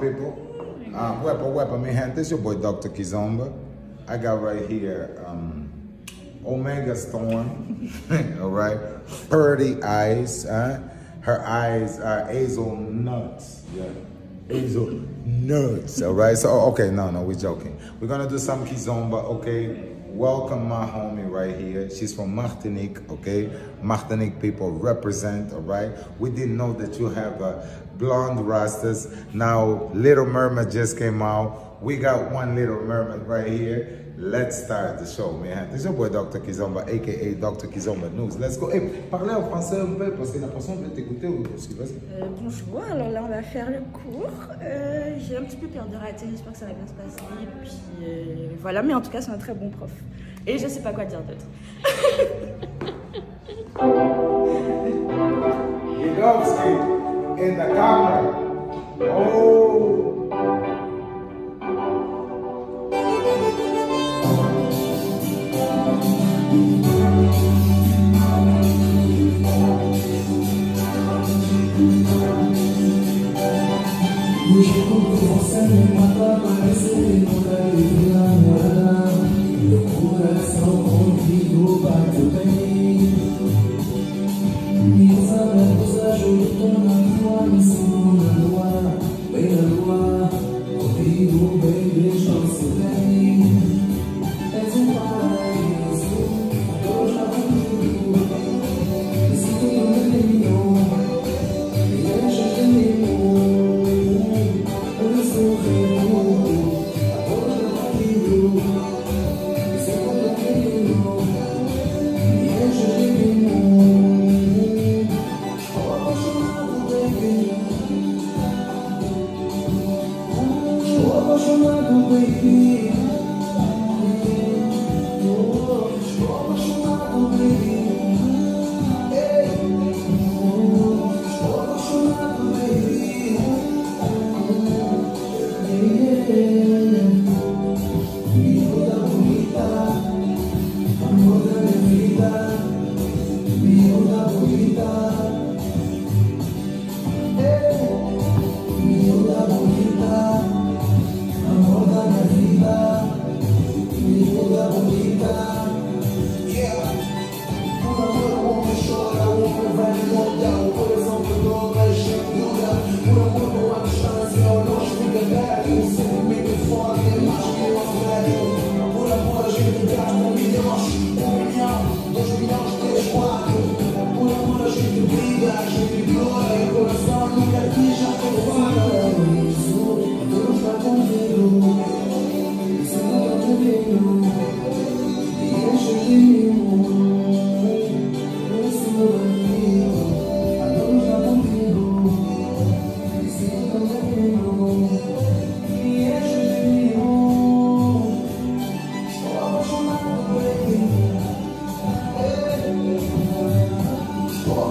people. Uh, wepa, wepa, mi gente. It's your boy Dr. Kizomba. I got right here um, Omega Storm. All right. Purdy eyes. Uh, her eyes are hazel nuts. Yeah. Hazel nuts. All right. So, okay, no, no, we're joking. We're to do some Kizomba, okay? Welcome my homie right here. She's from Martinique, okay? Martinique people represent, all right? We didn't know that you have uh, blonde rastas. Now, Little Mermaid just came out. We got one Little Mermaid right here. Let's start the show, man. This is your boy Dr. Kizomba, aka Dr. Kizomba News. Let's go. Hey, parlez en français un peu parce que la personne veut t'écouter. Vas-y. Euh, bonjour, alors là on va faire le cours. Euh, J'ai un petit peu peur de rater, j'espère que ça va bien se passer. Puis euh, voilà, mais en tout cas c'est un très bon prof. Et je sais pas quoi dire d'autre. in the camera. Oh. όσο να του